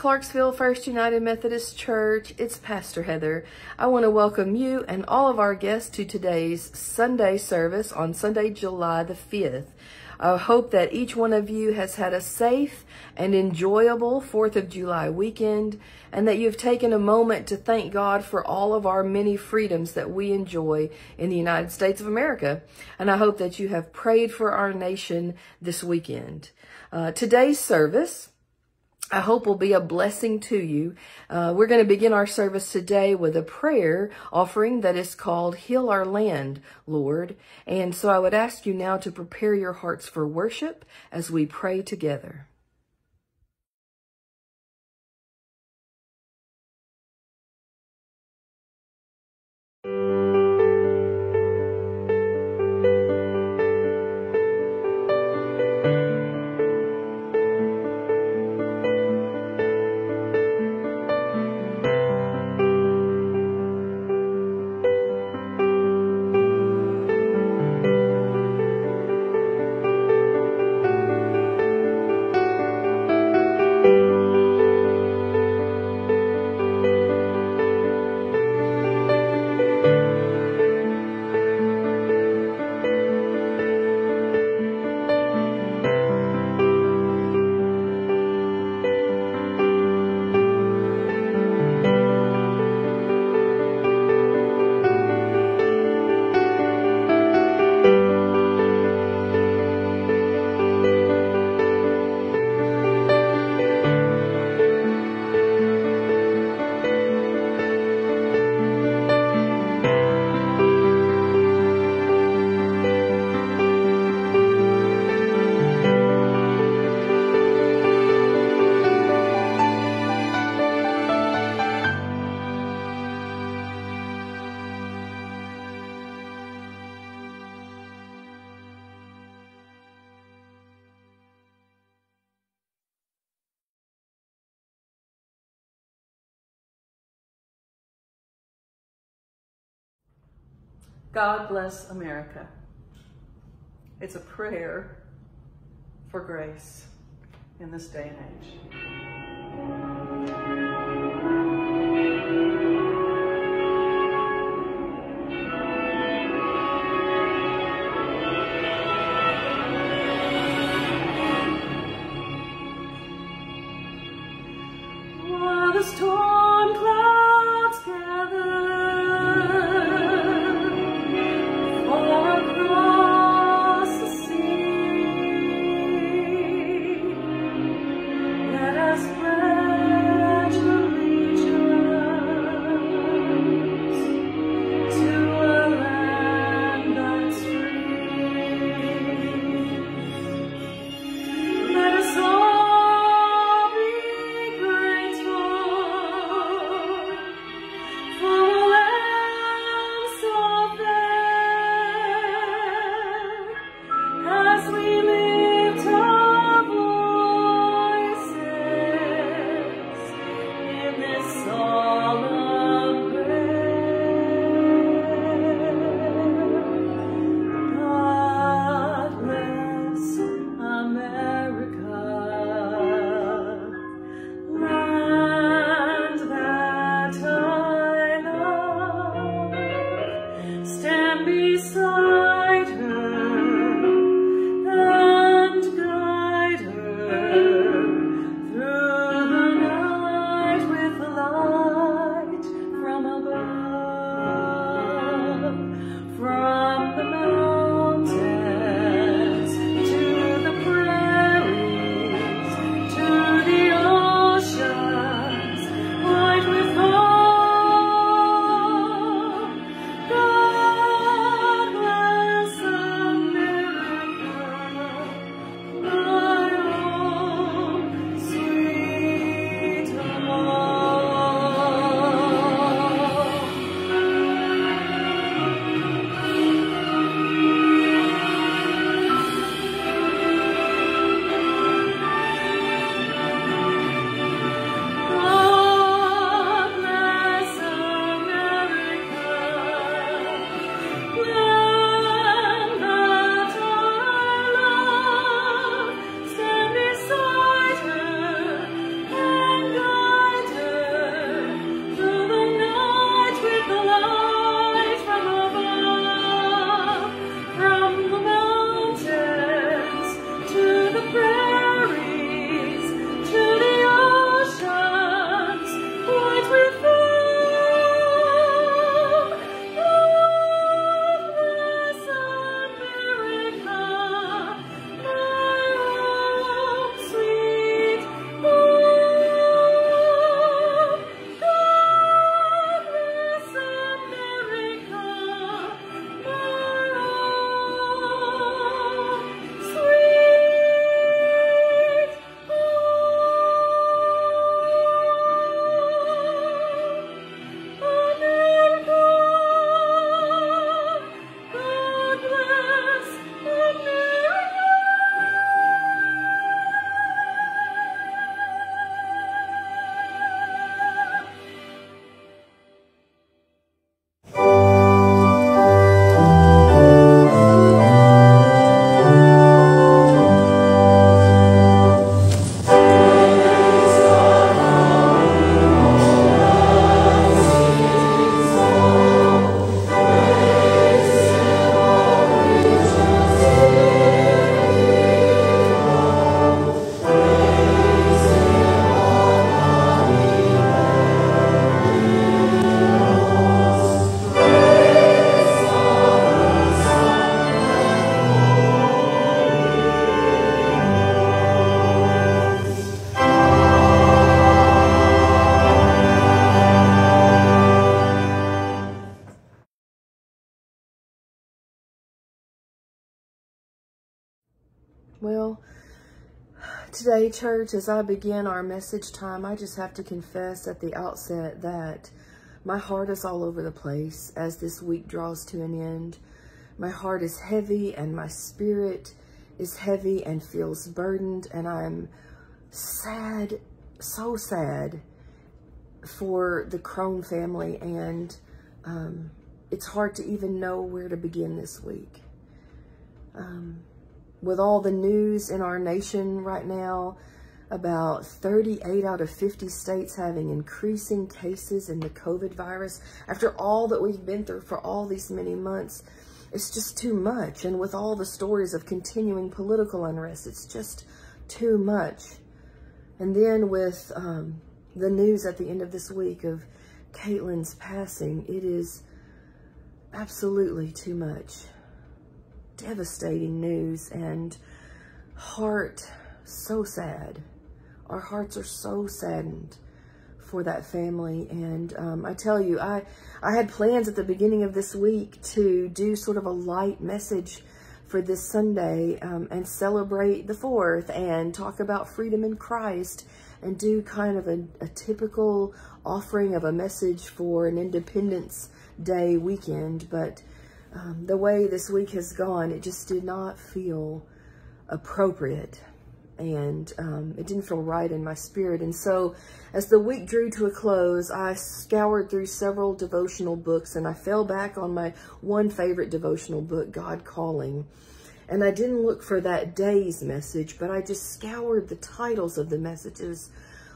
Clarksville First United Methodist Church, it's Pastor Heather. I want to welcome you and all of our guests to today's Sunday service on Sunday, July the 5th. I hope that each one of you has had a safe and enjoyable 4th of July weekend and that you've taken a moment to thank God for all of our many freedoms that we enjoy in the United States of America. And I hope that you have prayed for our nation this weekend. Uh, today's service I hope will be a blessing to you. Uh, we're going to begin our service today with a prayer offering that is called Heal Our Land, Lord. And so I would ask you now to prepare your hearts for worship as we pray together. God bless America. It's a prayer for grace in this day and age. The storm Well, today, church, as I begin our message time, I just have to confess at the outset that my heart is all over the place as this week draws to an end. My heart is heavy and my spirit is heavy and feels burdened and I'm sad, so sad for the Crone family and um, it's hard to even know where to begin this week. Um, with all the news in our nation right now about 38 out of 50 states having increasing cases in the COVID virus, after all that we've been through for all these many months, it's just too much. And with all the stories of continuing political unrest, it's just too much. And then with um, the news at the end of this week of Caitlin's passing, it is absolutely too much. Devastating news and heart so sad. Our hearts are so saddened for that family. And um, I tell you, I, I had plans at the beginning of this week to do sort of a light message for this Sunday um, and celebrate the 4th and talk about freedom in Christ and do kind of a, a typical offering of a message for an Independence Day weekend. But um, the way this week has gone, it just did not feel appropriate and um, it didn't feel right in my spirit. And so as the week drew to a close, I scoured through several devotional books and I fell back on my one favorite devotional book, God Calling. And I didn't look for that day's message, but I just scoured the titles of the messages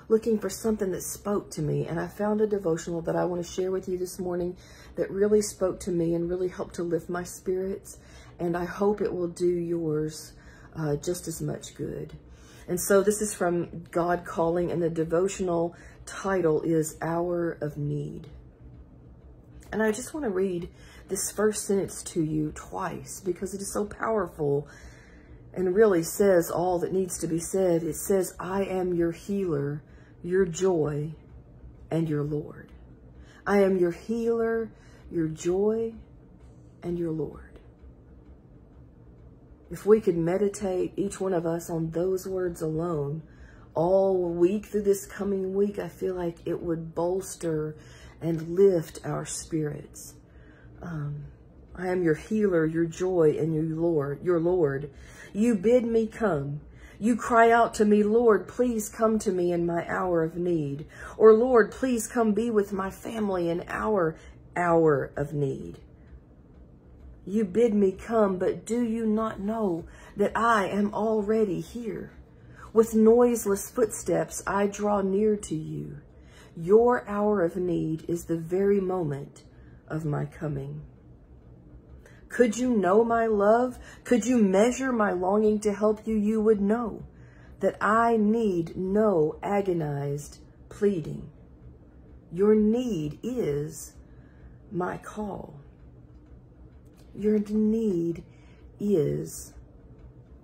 looking for something that spoke to me. And I found a devotional that I want to share with you this morning that really spoke to me and really helped to lift my spirits. And I hope it will do yours uh, just as much good. And so this is from God Calling, and the devotional title is Hour of Need. And I just want to read this first sentence to you twice because it is so powerful and really says all that needs to be said. It says, I am your healer, your joy, and your Lord. I am your healer, your joy, and your Lord. If we could meditate, each one of us, on those words alone, all week through this coming week, I feel like it would bolster and lift our spirits. Um, I am your healer, your joy, and your Lord, your Lord. You bid me come. You cry out to me, Lord, please come to me in my hour of need. Or Lord, please come be with my family in our hour of need. You bid me come, but do you not know that I am already here? With noiseless footsteps, I draw near to you. Your hour of need is the very moment of my coming. Could you know my love? Could you measure my longing to help you? You would know that I need no agonized pleading. Your need is my call. Your need is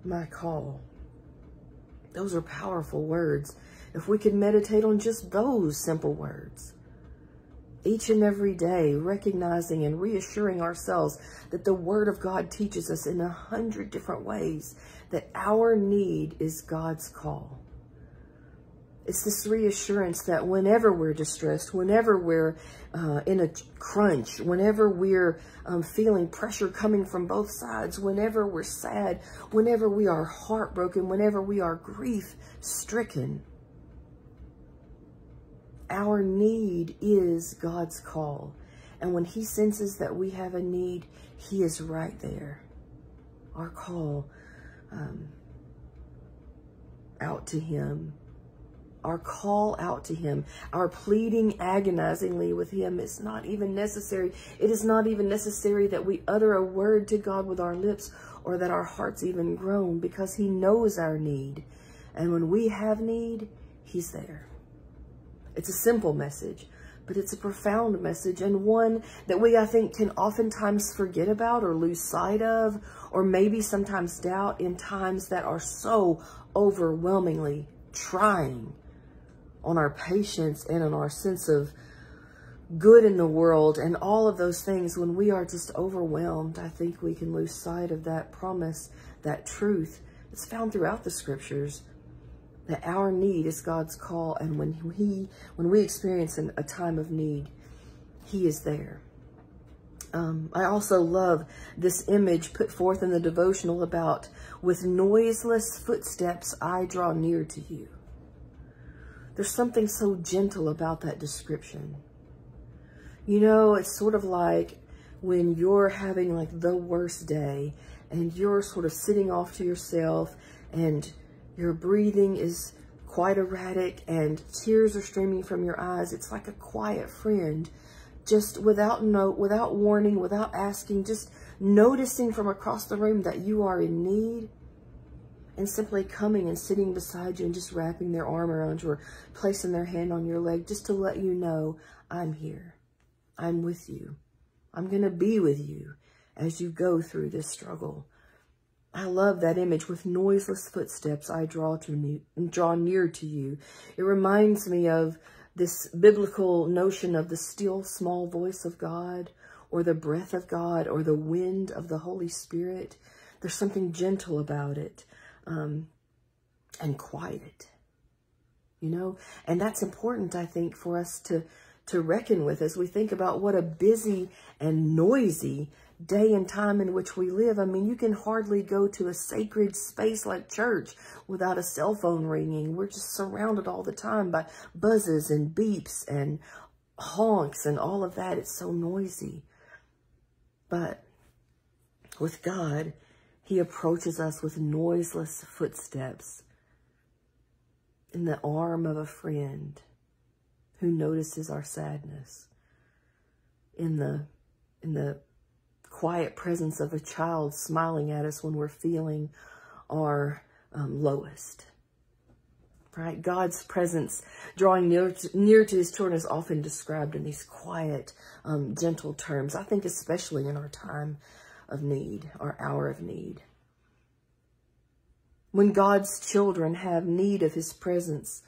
my call. Those are powerful words. If we could meditate on just those simple words, each and every day, recognizing and reassuring ourselves that the Word of God teaches us in a hundred different ways that our need is God's call. It's this reassurance that whenever we're distressed, whenever we're uh, in a crunch, whenever we're um, feeling pressure coming from both sides, whenever we're sad, whenever we are heartbroken, whenever we are grief stricken, our need is God's call. And when he senses that we have a need, he is right there. Our call um, out to him our call out to him, our pleading agonizingly with him is not even necessary. It is not even necessary that we utter a word to God with our lips or that our hearts even groan because he knows our need. And when we have need, he's there. It's a simple message, but it's a profound message and one that we, I think, can oftentimes forget about or lose sight of, or maybe sometimes doubt in times that are so overwhelmingly trying on our patience and on our sense of good in the world and all of those things, when we are just overwhelmed, I think we can lose sight of that promise, that truth It's found throughout the scriptures that our need is God's call. And when he, when we experience an, a time of need, he is there. Um, I also love this image put forth in the devotional about, with noiseless footsteps, I draw near to you. There's something so gentle about that description. You know, it's sort of like when you're having like the worst day and you're sort of sitting off to yourself and your breathing is quite erratic and tears are streaming from your eyes. It's like a quiet friend just without note, without warning, without asking, just noticing from across the room that you are in need and simply coming and sitting beside you and just wrapping their arm around you or placing their hand on your leg just to let you know, I'm here. I'm with you. I'm going to be with you as you go through this struggle. I love that image. With noiseless footsteps, I draw to ne draw near to you. It reminds me of this biblical notion of the still small voice of God or the breath of God or the wind of the Holy Spirit. There's something gentle about it um, and quiet, you know? And that's important, I think, for us to, to reckon with as we think about what a busy and noisy day and time in which we live. I mean, you can hardly go to a sacred space like church without a cell phone ringing. We're just surrounded all the time by buzzes and beeps and honks and all of that. It's so noisy. But with God, he approaches us with noiseless footsteps in the arm of a friend who notices our sadness, in the, in the quiet presence of a child smiling at us when we're feeling our um, lowest. Right? God's presence drawing near to, near to his children is often described in these quiet, um, gentle terms. I think especially in our time of need, our hour of need. When God's children have need of his presence,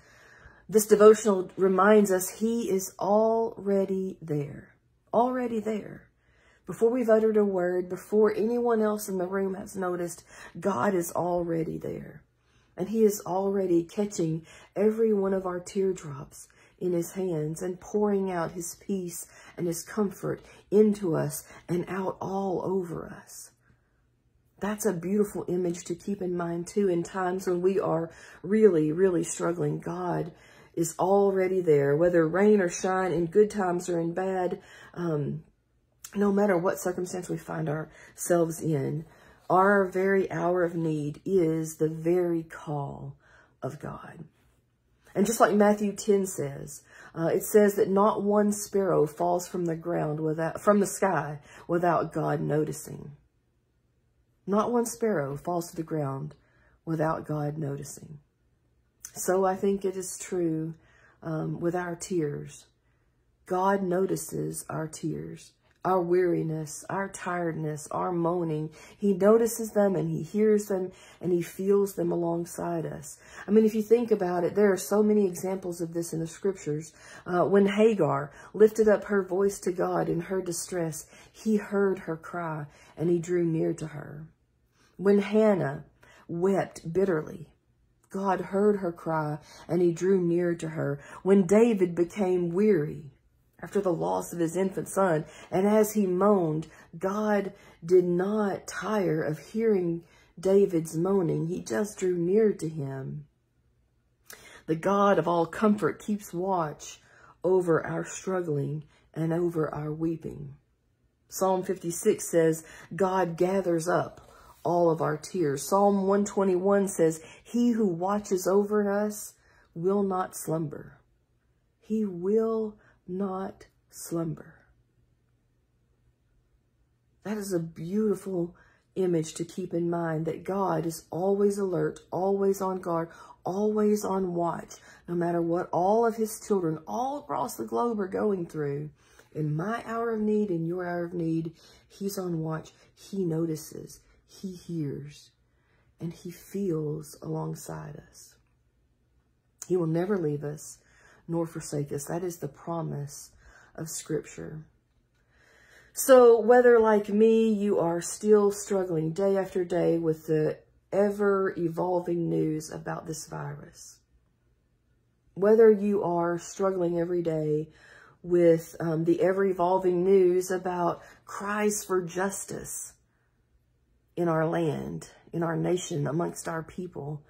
this devotional reminds us he is already there, already there. Before we've uttered a word, before anyone else in the room has noticed, God is already there. And he is already catching every one of our teardrops in his hands and pouring out his peace and his comfort into us and out all over us. That's a beautiful image to keep in mind too in times when we are really, really struggling. God is already there, whether rain or shine, in good times or in bad. Um, no matter what circumstance we find ourselves in, our very hour of need is the very call of God. And just like Matthew 10 says, uh, it says that not one sparrow falls from the ground without, from the sky without God noticing. Not one sparrow falls to the ground without God noticing. So I think it is true um, with our tears. God notices our tears our weariness, our tiredness, our moaning. He notices them and he hears them and he feels them alongside us. I mean, if you think about it, there are so many examples of this in the scriptures. Uh, when Hagar lifted up her voice to God in her distress, he heard her cry and he drew near to her. When Hannah wept bitterly, God heard her cry and he drew near to her. When David became weary, after the loss of his infant son. And as he moaned, God did not tire of hearing David's moaning. He just drew near to him. The God of all comfort keeps watch over our struggling and over our weeping. Psalm 56 says, God gathers up all of our tears. Psalm 121 says, he who watches over us will not slumber. He will not slumber. That is a beautiful image to keep in mind that God is always alert, always on guard, always on watch, no matter what all of his children all across the globe are going through. In my hour of need, in your hour of need, he's on watch. He notices, he hears, and he feels alongside us. He will never leave us nor forsake us. That is the promise of Scripture. So whether like me, you are still struggling day after day with the ever evolving news about this virus. Whether you are struggling every day with um, the ever evolving news about cries for justice in our land, in our nation, amongst our people,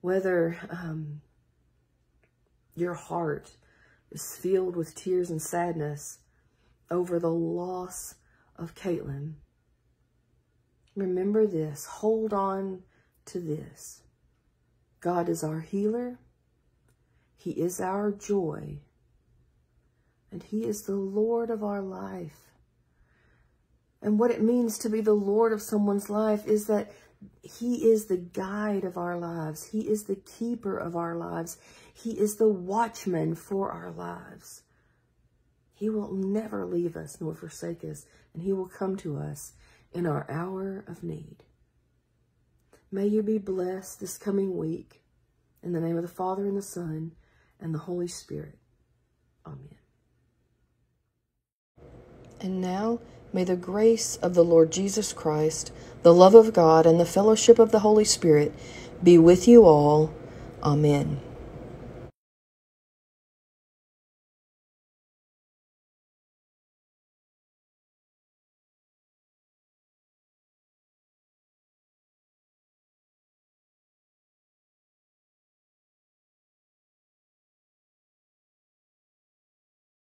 whether um, your heart is filled with tears and sadness over the loss of Caitlin, remember this. Hold on to this. God is our healer. He is our joy. And he is the Lord of our life. And what it means to be the Lord of someone's life is that he is the guide of our lives. He is the keeper of our lives. He is the watchman for our lives. He will never leave us nor forsake us, and he will come to us in our hour of need. May you be blessed this coming week. In the name of the Father, and the Son, and the Holy Spirit. Amen. And now, may the grace of the Lord Jesus Christ, the love of God, and the fellowship of the Holy Spirit be with you all. Amen.